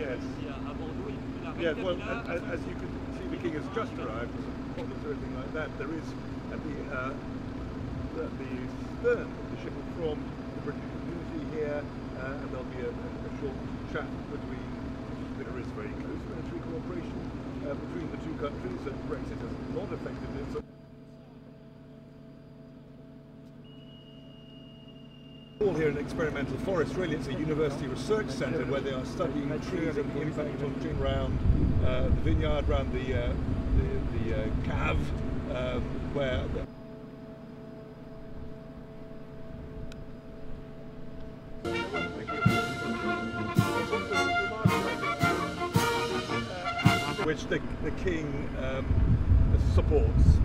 Yes, well, as, as you can see, the king has just arrived. Or anything like that. There is at the uh, the, the stern of the ship from the British community here, uh, and there'll be a, a, short chat between. There is very close military cooperation uh, between the two countries, and Brexit has not affected it. So all here in Experimental Forest, really it's a university research centre where they are studying trees and the impact on around uh, the vineyard, around the, uh, the, the uh, cave, um, where which the, the king um, supports.